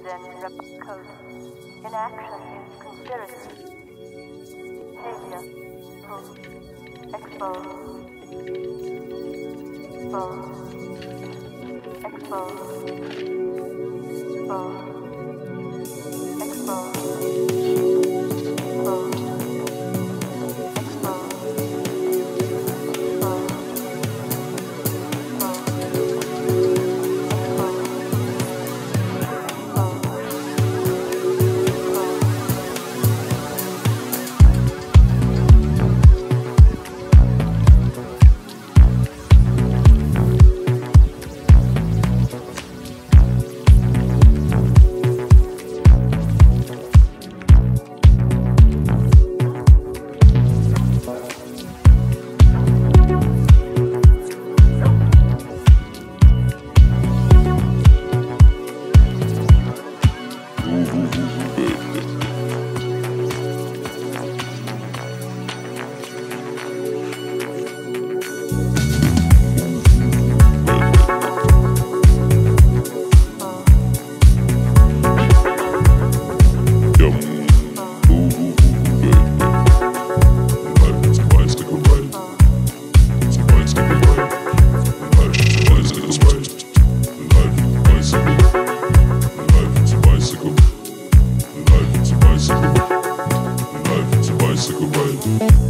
Incident in code. Inaction is conspiracy. Behavior. Proof. Expose. Expose. Expose. Bicycle ride.